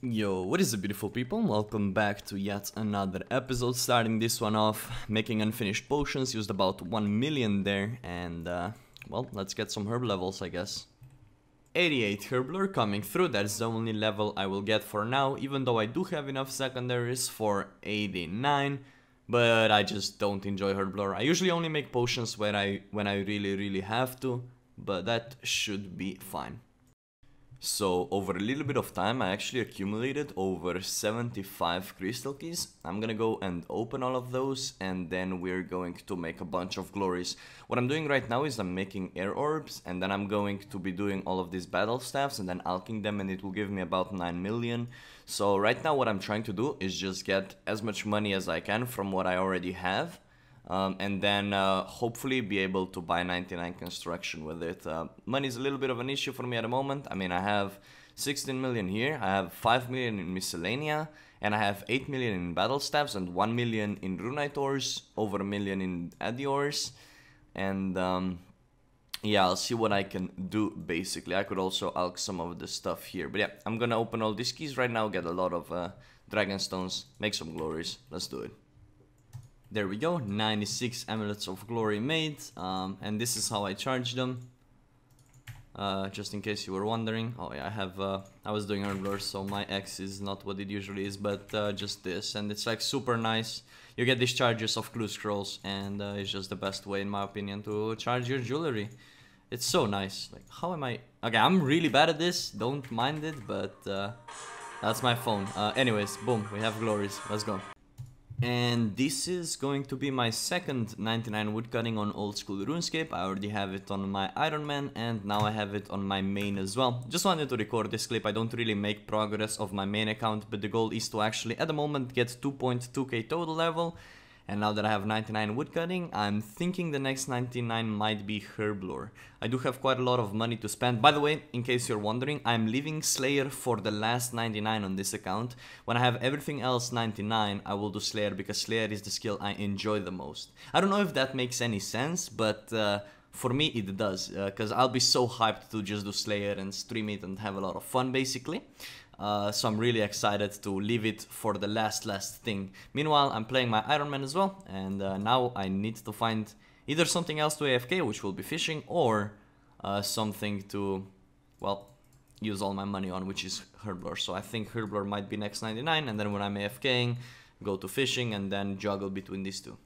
Yo, what is up beautiful people? Welcome back to yet another episode. Starting this one off, making unfinished potions, used about 1 million there, and uh, well, let's get some herb levels I guess. 88 herblore coming through, that's the only level I will get for now, even though I do have enough secondaries for 89, but I just don't enjoy herblore. I usually only make potions when I, when I really really have to, but that should be fine. So over a little bit of time I actually accumulated over 75 crystal keys. I'm gonna go and open all of those and then we're going to make a bunch of glories. What I'm doing right now is I'm making air orbs and then I'm going to be doing all of these battle staffs and then alching them and it will give me about 9 million. So right now what I'm trying to do is just get as much money as I can from what I already have um, and then uh, hopefully be able to buy 99 construction with it. Uh, money is a little bit of an issue for me at the moment. I mean, I have 16 million here, I have 5 million in Miscellania, and I have 8 million in battle staffs and 1 million in runite ores, over a million in addy ores, and um, yeah, I'll see what I can do basically. I could also alch some of the stuff here, but yeah, I'm gonna open all these keys right now, get a lot of uh, dragon stones, make some glories. Let's do it. There we go, 96 Amulets of Glory made, um, and this is how I charge them. Uh, just in case you were wondering. Oh yeah, I have, uh, I was doing Herblore, so my X is not what it usually is, but uh, just this. And it's like super nice. You get these charges of clue scrolls, and uh, it's just the best way, in my opinion, to charge your jewelry. It's so nice. Like, how am I? Okay, I'm really bad at this, don't mind it, but uh, that's my phone. Uh, anyways, boom, we have glories. Let's go. And this is going to be my second 99 woodcutting on old school RuneScape. I already have it on my Iron Man and now I have it on my main as well. Just wanted to record this clip. I don't really make progress of my main account, but the goal is to actually at the moment get 2.2k total level and now that I have 99 woodcutting, I'm thinking the next 99 might be Herblore. I do have quite a lot of money to spend. By the way, in case you're wondering, I'm leaving Slayer for the last 99 on this account. When I have everything else 99, I will do Slayer because Slayer is the skill I enjoy the most. I don't know if that makes any sense, but... Uh, for me it does because uh, I'll be so hyped to just do Slayer and stream it and have a lot of fun basically uh, so I'm really excited to leave it for the last last thing. Meanwhile, I'm playing my Iron Man as well, and uh, now I need to find either something else to AFK, which will be fishing, or uh, something to, well, use all my money on, which is Herblore. So I think Herblore might be next 99, and then when I'm AFKing, go to fishing, and then juggle between these two.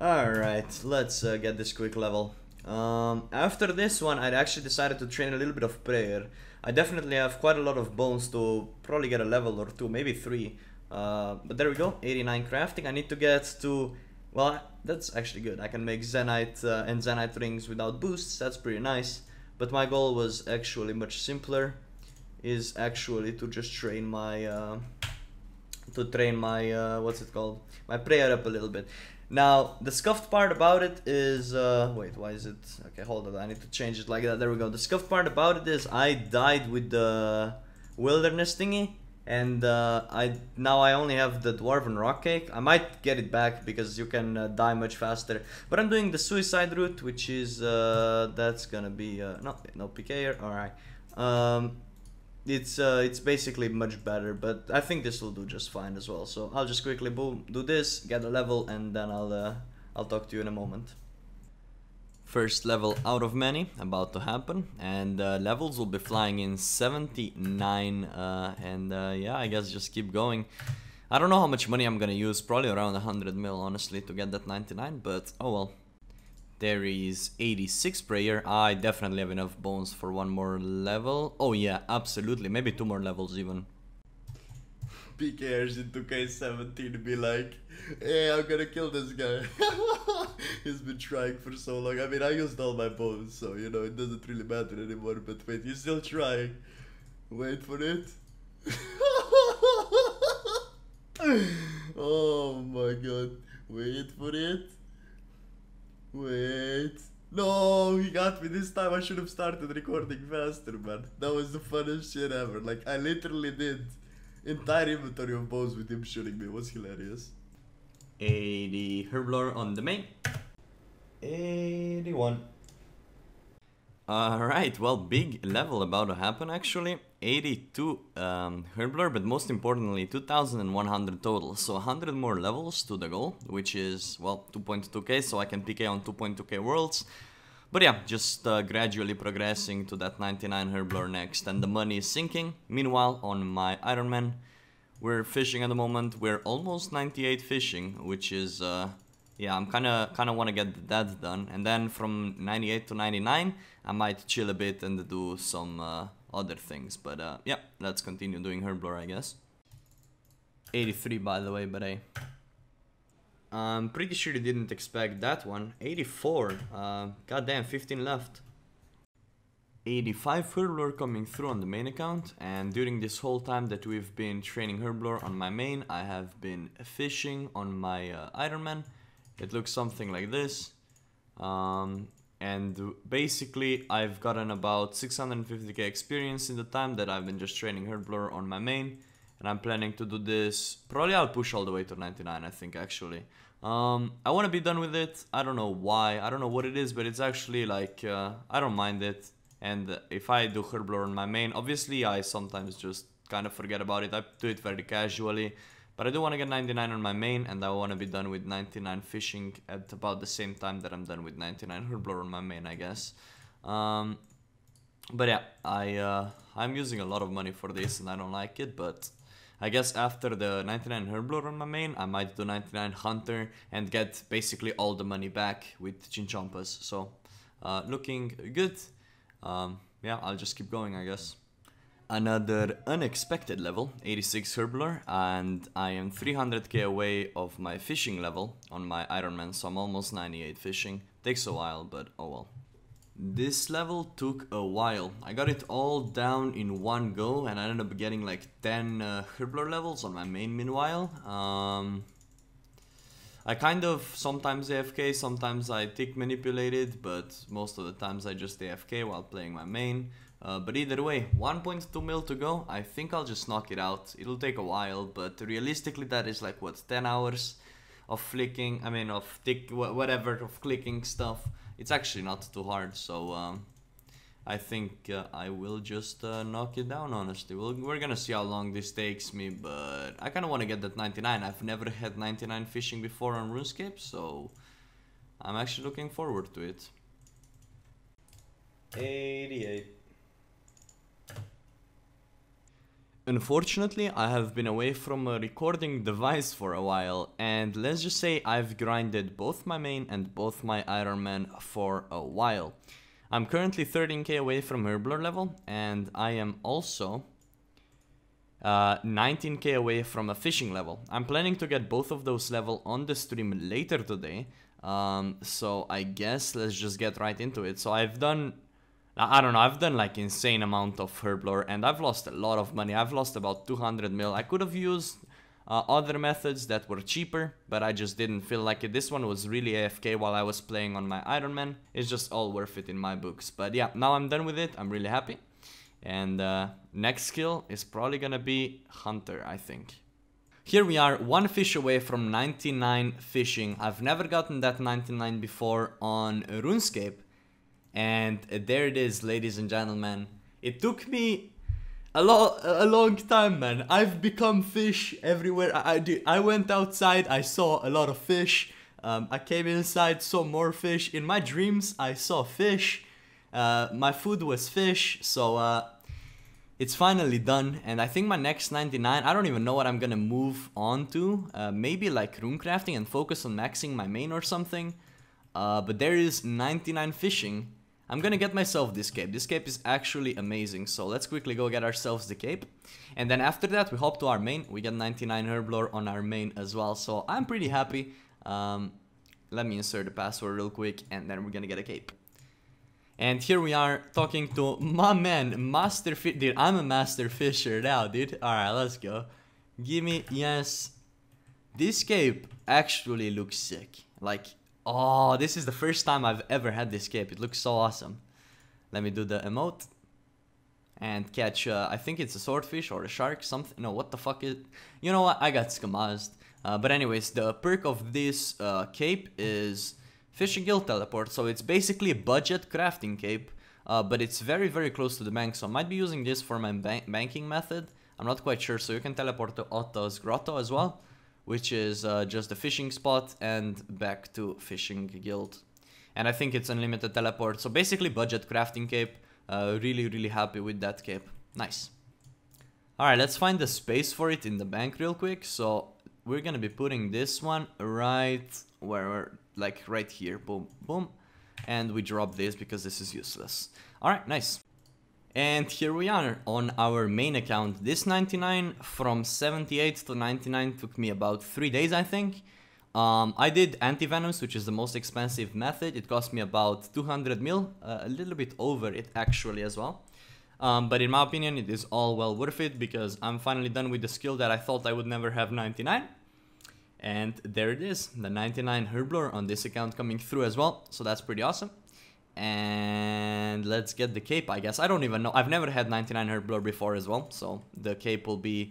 Alright, let's uh, get this quick level. Um, after this one, I actually decided to train a little bit of prayer. I definitely have quite a lot of bones to probably get a level or two, maybe three. Uh, but there we go, 89 crafting. I need to get to, well, that's actually good. I can make Zenyte uh, and Zenyte rings without boosts, that's pretty nice. But my goal was actually much simpler, is actually to just train my, uh, to train my, uh, what's it called? My prayer up a little bit. Now, the scuffed part about it is, uh, wait, why is it, okay, hold on, I need to change it like that, there we go. The scuffed part about it is I died with the wilderness thingy, and uh, I now I only have the dwarven rock cake. I might get it back because you can uh, die much faster. But I'm doing the suicide route, which is, uh, that's gonna be, uh, no, no PK alright. Um, it's uh, it's basically much better, but I think this will do just fine as well. So I'll just quickly boom, do this, get a level, and then I'll uh, I'll talk to you in a moment. First level out of many about to happen, and uh, levels will be flying in 79, uh, and uh, yeah, I guess just keep going. I don't know how much money I'm gonna use, probably around 100 mil honestly to get that 99, but oh well. There is 86 prayer. I definitely have enough bones for one more level. Oh yeah, absolutely. Maybe two more levels even. PKers in 2K17 be like, hey, I'm gonna kill this guy. He's been trying for so long. I mean, I used all my bones, so, you know, it doesn't really matter anymore. But wait, you're still trying. Wait for it. oh my god. Wait for it. Wait. No, he got me this time. I should have started recording faster, man. That was the funniest shit ever. Like, I literally did entire inventory of bows with him shooting me. It was hilarious. 80 Herblore on the main. 81. Alright, well, big level about to happen actually. 82 um, Herblore, but most importantly, 2100 total. So 100 more levels to the goal, which is, well, 2.2k, so I can PK on 2.2k worlds. But yeah, just uh, gradually progressing to that 99 Herblore next, and the money is sinking. Meanwhile, on my Ironman, we're fishing at the moment. We're almost 98 fishing, which is... Uh, yeah, I'm kind of kind of want to get that done. And then from 98 to 99, I might chill a bit and do some uh, other things. But uh, yeah, let's continue doing Herblore, I guess. 83 by the way, but I... I'm pretty sure you didn't expect that one. 84. Uh, goddamn, 15 left. 85 Herblore coming through on the main account and during this whole time that we've been training Herblore on my main I have been fishing on my uh, Ironman it looks something like this. Um, and basically I've gotten about 650k experience in the time that I've been just training Herblore on my main. And I'm planning to do this, probably I'll push all the way to 99 I think actually. Um, I want to be done with it, I don't know why, I don't know what it is, but it's actually like, uh, I don't mind it. And if I do Herblore on my main, obviously I sometimes just kind of forget about it, I do it very casually. But I do want to get 99 on my main and I want to be done with 99 fishing at about the same time that I'm done with 99 Herblore on my main, I guess. Um, but yeah, I, uh, I'm using a lot of money for this and I don't like it, but I guess after the 99 Herblore on my main, I might do 99 Hunter and get basically all the money back with Chinchompas. So, uh, looking good. Um, yeah, I'll just keep going, I guess another unexpected level, 86 Herblore, and I am 300k away of my fishing level on my Ironman, so I'm almost 98 fishing. Takes a while, but oh well. This level took a while. I got it all down in one go, and I ended up getting like 10 uh, levels on my main meanwhile. Um, I kind of sometimes AFK, sometimes I tick manipulated, but most of the times I just AFK while playing my main. Uh, but either way, 1.2 mil to go. I think I'll just knock it out. It'll take a while, but realistically that is like, what, 10 hours of flicking, I mean, of tick, whatever, of clicking stuff. It's actually not too hard, so um, I think uh, I will just uh, knock it down, honestly. We'll, we're gonna see how long this takes me, but I kind of want to get that 99. I've never had 99 fishing before on RuneScape, so I'm actually looking forward to it. 88. Unfortunately, I have been away from a recording device for a while, and let's just say I've grinded both my main and both my Ironman for a while. I'm currently 13k away from Herblore level, and I am also uh, 19k away from a fishing level. I'm planning to get both of those level on the stream later today, um, so I guess let's just get right into it. So I've done I don't know, I've done like insane amount of Herblore and I've lost a lot of money. I've lost about 200 mil. I could have used uh, other methods that were cheaper, but I just didn't feel like it. This one was really AFK while I was playing on my Ironman. It's just all worth it in my books. But yeah, now I'm done with it. I'm really happy. And uh, next skill is probably gonna be Hunter, I think. Here we are, one fish away from 99 fishing. I've never gotten that 99 before on RuneScape. And there it is, ladies and gentlemen. It took me a lot, a long time, man. I've become fish everywhere. I, I, I went outside, I saw a lot of fish. Um, I came inside, saw more fish. In my dreams, I saw fish. Uh, my food was fish, so uh, it's finally done. And I think my next 99, I don't even know what I'm gonna move on to. Uh, maybe like room runecrafting and focus on maxing my main or something. Uh, but there is 99 fishing. I'm gonna get myself this cape. This cape is actually amazing, so let's quickly go get ourselves the cape. And then after that, we hop to our main. We get 99 Herblore on our main as well, so I'm pretty happy. Um, let me insert the password real quick, and then we're gonna get a cape. And here we are talking to my man, Master Fish. Dude, I'm a Master Fisher now, dude. Alright, let's go. Give me, yes. This cape actually looks sick. Like, Oh, this is the first time I've ever had this cape. It looks so awesome. Let me do the emote. And catch, uh, I think it's a swordfish or a shark, something. No, what the fuck is... You know what? I got skamazed. Uh, but anyways, the perk of this uh, cape is Fishing Guild Teleport. So it's basically a budget crafting cape. uh, but it's very, very close to the bank, so I might be using this for my ban banking method. I'm not quite sure, so you can teleport to Otto's Grotto as well, which is uh, just a fishing spot and back to Fishing Guild. And I think it's unlimited teleport, so basically budget crafting cape. Uh, really, really happy with that cape. Nice. Alright, let's find the space for it in the bank real quick. So we're gonna be putting this one right where like right here. Boom, boom. And we drop this because this is useless. Alright, nice. And here we are on our main account. This 99 from 78 to 99 took me about 3 days I think. Um, I did anti-venoms, which is the most expensive method. It cost me about 200 mil, uh, a little bit over it actually as well. Um, but in my opinion, it is all well worth it because I'm finally done with the skill that I thought I would never have 99. And there it is, the 99 Herblore on this account coming through as well. So that's pretty awesome. And let's get the cape, I guess. I don't even know. I've never had 99 Herblore before as well. So the cape will be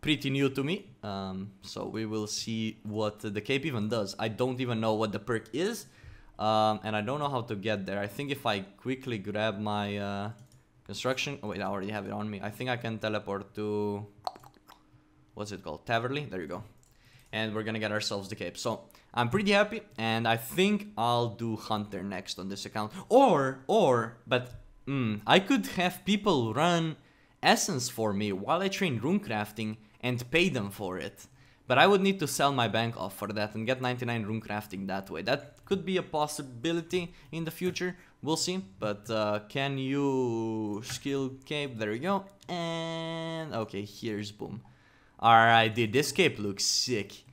pretty new to me. Um, so we will see what the cape even does. I don't even know what the perk is. Um, and I don't know how to get there. I think if I quickly grab my uh, construction... Oh wait, I already have it on me. I think I can teleport to... What's it called? Taverley? There you go. And we're gonna get ourselves the cape. So I'm pretty happy. And I think I'll do Hunter next on this account. Or, or, but mm, I could have people run Essence for me while I train runecrafting and pay them for it. But I would need to sell my bank off for that and get 99 rune crafting that way. That could be a possibility in the future. We'll see. But uh, can you skill cape? There we go. And okay, here's boom. Alright, dude, this cape looks sick.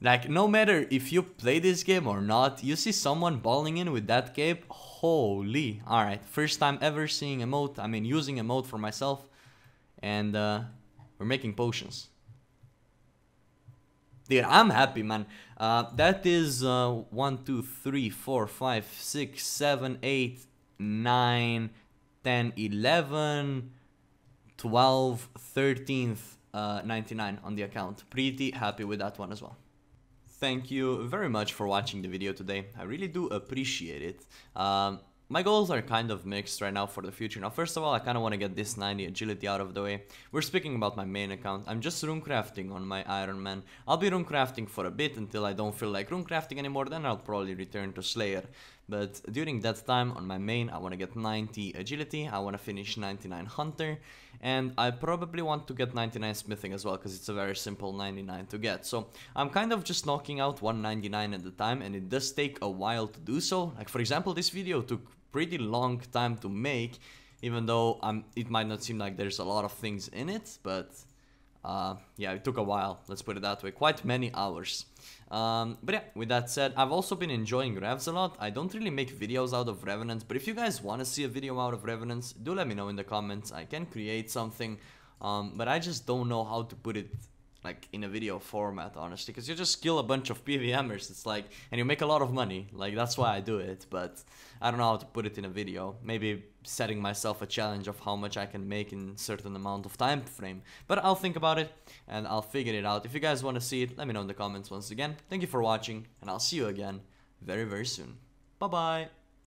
Like, no matter if you play this game or not, you see someone balling in with that cape, holy. Alright, first time ever seeing a emote, I mean using a emote for myself. And uh, we're making potions. Dude, I'm happy, man. Uh, that is uh, 1, 2, 3, 4, 5, 6, 7, 8, 9, 10, 11, 12, 13th, uh, 99 on the account. Pretty happy with that one as well. Thank you very much for watching the video today. I really do appreciate it. Um, my goals are kind of mixed right now for the future. Now, first of all, I kind of want to get this 90 agility out of the way. We're speaking about my main account. I'm just runecrafting on my Iron Man. I'll be runecrafting for a bit until I don't feel like runecrafting anymore. Then I'll probably return to Slayer. But during that time on my main, I want to get 90 agility. I want to finish 99 hunter. And I probably want to get 99 smithing as well because it's a very simple 99 to get. So I'm kind of just knocking out 199 at the time and it does take a while to do so. Like for example, this video took pretty long time to make, even though um, it might not seem like there's a lot of things in it, but uh, yeah, it took a while, let's put it that way, quite many hours. Um, but yeah, with that said, I've also been enjoying Revs a lot. I don't really make videos out of Revenants, but if you guys want to see a video out of Revenants, do let me know in the comments. I can create something, um, but I just don't know how to put it like in a video format honestly because you just kill a bunch of pvmers it's like and you make a lot of money like that's why i do it but i don't know how to put it in a video. Maybe setting myself a challenge of how much i can make in certain amount of time frame but i'll think about it and i'll figure it out. If you guys want to see it let me know in the comments once again. Thank you for watching and i'll see you again very very soon. Bye bye